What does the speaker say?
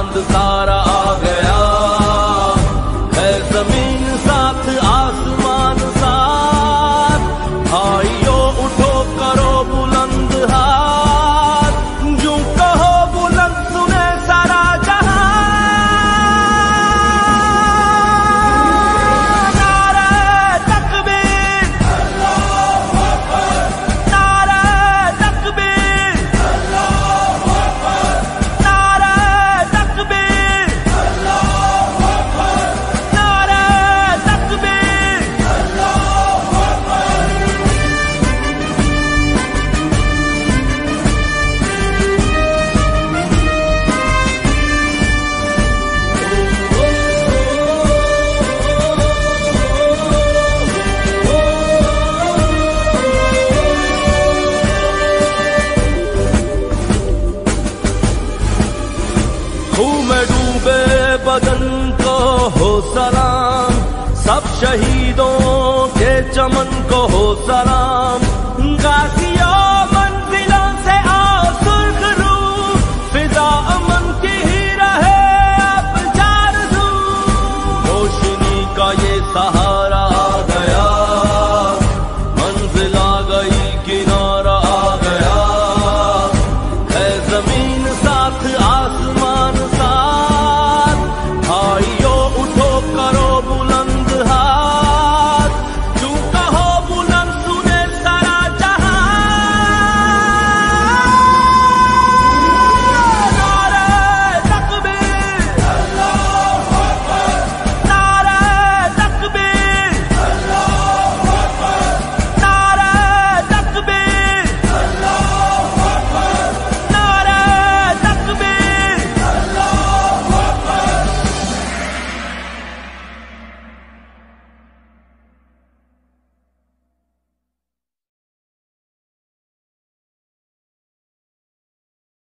चांद तारा खूह में डूबे बदन को हो सलाम। सब शहीदों के चमन को हो सलाम। गाजियों मंजिलों से आओ सुर्ख रू फिजा अमन की ही रहे अब चार रोशनी का ये सहारा गया। मंजिल गई, किनारा आ गया। है ज़मीन साथ आसमान